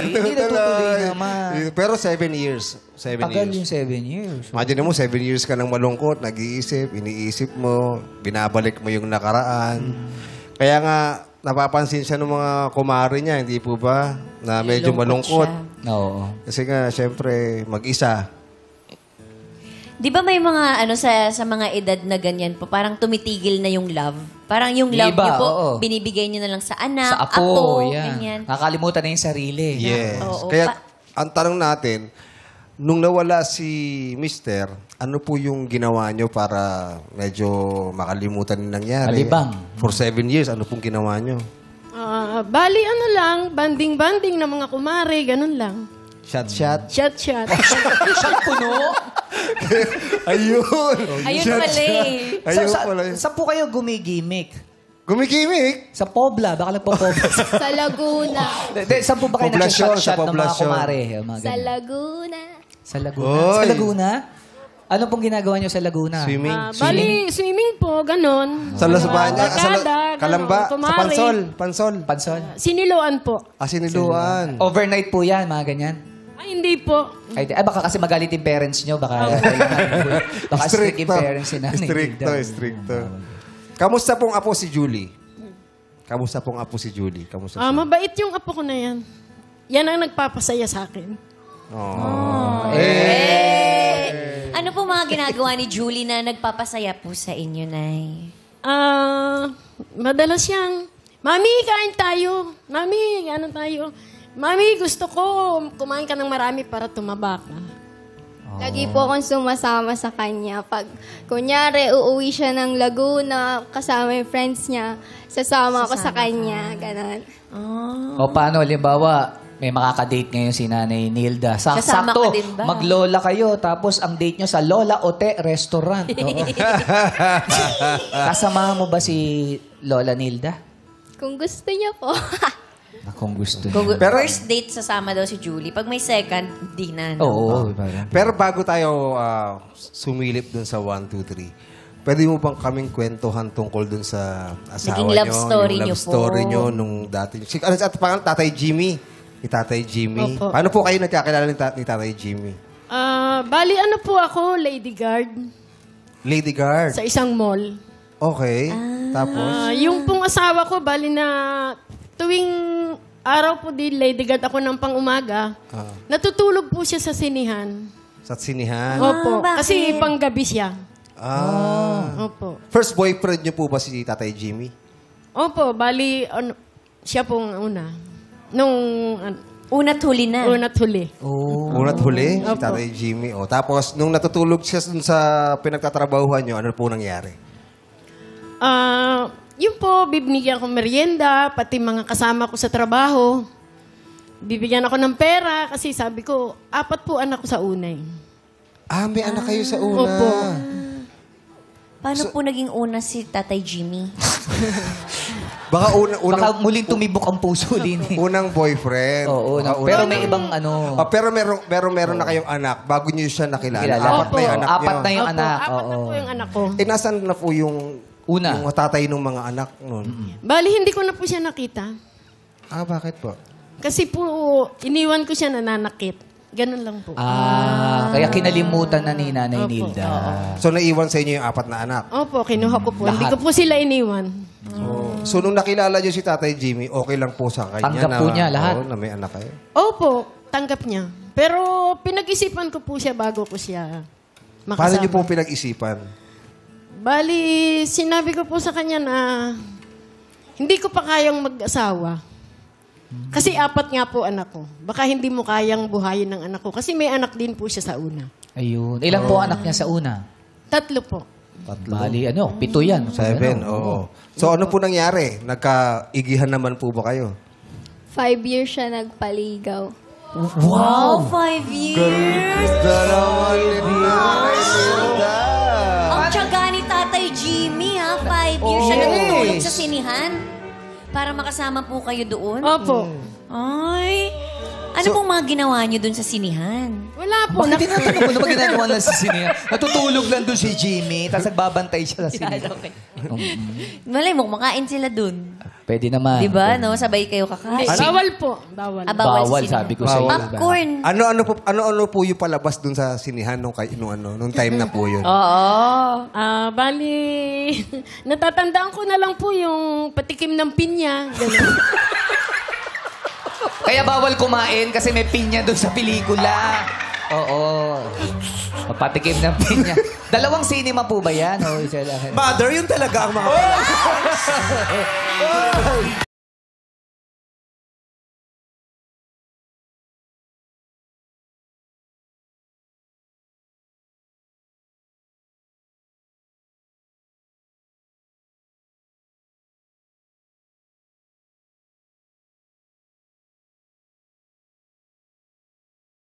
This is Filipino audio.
Hindi natutuloy naman. Pero seven years. Seven Tagal years. yung seven years. Imagine mo, seven years ka nang malungkot, nag-iisip, iniisip mo, binabalik mo yung nakaraan. Kaya nga, napapansin siya ng mga kumari niya, hindi po ba? Na medyo Lungkot malungkot. siya. Oo. Kasi nga, syempre, mag-isa. Di ba may mga ano sa sa mga edad na ganyan po, parang tumitigil na yung love. Parang yung Yung love iba, niyo po, oo. binibigay niyo na lang sa anak, Sa apo, yan. ganyan. Nakakalimutan na yung sarili. Yes. Oo, Kaya, pa- ang tanong natin, nung nawala si Mister, ano po yung ginawa nyo para medyo makalimutan yung nangyari? Malibang. For seven years, ano pong ginawa nyo? Ah, bali ano lang, banding-banding na mga kumare, ganun lang. Shot-shot? Shot-shot. Siyang puno. Ayun! Ayun pala eh. Ayun sa, pala. sa, saan po kayo gumigimik? Gumikimik! Sa Pobla, baka nagpo-Pobla. Sa Laguna. De, de, saan po ba kayo Poblasyon, nag-shot-shot sa ng mga poblasyon. kumare? Mga Sa. Laguna. Sa Laguna. Oy. Sa Laguna? Ano pong ginagawa nyo sa Laguna? Swimming. Ah, bali, swimming po, ganun. Sa Las Bañas, ah, sa La- Barkada, ganun, Kalamba, sa kumare. Pansol. Pansol. Panson? Siniloan po. Ah, siniluan. Overnight po yan, mga ganyan. Ay, hindi po. Ay, ay baka kasi magalit yung parents nyo. Baka, baka strict yung parents ni nanay. Stricto, stricto. Kamusta pong apo si Julie? Kamusta pong apo si Julie? Kamusta Ah, siya? mabait yung apo ko na yan. Yan ang nagpapasaya sa akin. Oh. Eh. Ano po mga ginagawa ni Julie na nagpapasaya po sa inyo, Nay? Ah, madalas siyang, Mami, kain tayo. Mami, ano tayo? Mami, gusto ko kumain ka ng marami para tumaba ka. Lagi po akong sumasama sa kanya. Pag, kunyari, uuwi siya ng Laguna, kasama yung friends niya, sasama ako sa kanya. Ganon. O paano, halimbawa, may makakadate ngayon si Nanay Nilda. Sa sakto, ka din ba? maglola kayo, tapos ang date nyo sa Lola Ote Restaurant. Oo. Kasama mo ba si Lola Nilda? Kung gusto niya po. Ah, Kung gusto Kung niya. Pero- first date sasama daw si Julie. Pag may second, di na. no? Oo. parang- Pero bago tayo ah, sumilip dun sa 1, 2, 3, pwede mo bang kaming kwentuhan tungkol dun sa asawa Naging love nyo, story yung love po. story nyo nung dati. Si, ano sa pangalan? Tatay Jimmy. Ni Tatay Jimmy. Opo. Paano po kayo nagkakilala ni, ni Tatay Jimmy? Ah, bali, ano po ako, lady guard Lady Guard. sa isang mall. Okay. Tapos? Ah, yung pong asawa ko, bali na tuwing araw po din, lady guard ako ng pang-umaga, Ah. natutulog po siya sa sinihan. sa sinihan. Opo, bakit? kasi panggabi siya. Ah. Opo. First boyfriend niyo po ba si Tatay Jimmy? Opo, bali, ano, siya pong una. Nung an- Una't huli na. una't huli. Oo. Una't huli, si Opo. Tatay Jimmy. O, tapos, nung natutulog siya dun sa pinagtatrabahuhan niyo, ano po nangyari? Ah, yun po, bibigyan ko merienda, pati mga kasama ko sa trabaho. Bibigyan ako ng pera kasi sabi ko, apat po anak ko sa unay. Ah, may anak kayo sa una. Opo. Paano po naging una si Tatay Jimmy? Baka una, unang, Baka muling tumibok ang puso, Lini. unang boyfriend. Oo, Baka na- pero unang- may ibang ano. Ah, pero meron, pero meron na kayong anak bago niyo siya nakilala. Kilala. Apat na yung anak Apat niyo. na yung Opo, anak. apat na Oo. po yung anak ko. Eh, nasan na po yung, Una. yung tatay ng mga anak nun? Bali, hindi ko na po siya nakita. Ah, bakit po? Kasi po, iniwan ko siya nananakit. Ganun lang po. Ah, kaya kinalimutan na ni Nanay Opo. Nilda. So, naiwan sa inyo yung apat na anak. Opo, kinuha ko po. Hindi Lahat. ko po sila iniwan. Oh. So, nung nakilala niyo si Tatay Jimmy, okay lang po sa kanya Tanggap na, po niya lahat. Oo, na may anak kayo. Opo, tanggap niya. Pero pinag-isipan ko po siya bago ko siya makasama. Paano niyo po pinag-isipan? Bali, sinabi ko po sa kanya na hindi ko pa kayang mag-asawa. Kasi apat nga po anak ko. Baka hindi mo kayang buhayin ng anak ko. Kasi may anak din po siya sa una. Ayun. Ilan po anak niya sa una? Tatlo po. Tatlo. Bali, ano, pito yan. Seven, Ano, oo. So, ano po nangyari? Nagkaigihan naman po ba kayo? Five years siya nagpaligaw. Wow, five years! Ang natutulog sa sinihan. Para makasama po kayo doon. Opo. Ay, ano pong mga ginawa niyo doon sa sinihan? Wala po. Bakit tinatanong mo na ba ginagawa lang sa siniya? Natutulog lang doon si Jimmy, tapos nagbabantay siya sa siniya. Malay mo, kumakain sila doon. Pwede naman. Di ba, no? Sabay kayo Hindi, kakain. bawal po. Bawal. Ah, bawal, Bawal, sa sabi ko cinema. sa'yo. Popcorn. Ano ano po ano ano po yung palabas dun sa sinihan nung kay nung ano nung time na po yun. Oo. Ah, bali, natatandaan ko na lang po yung patikim ng pinya. Ganun. Kaya bawal kumain kasi may pinya doon sa pelikula. Oo. Papatikim ng pinya. Dalawang cinema po ba yan? O isa lang? Mother, yun talaga ang mga